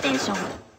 ステーション。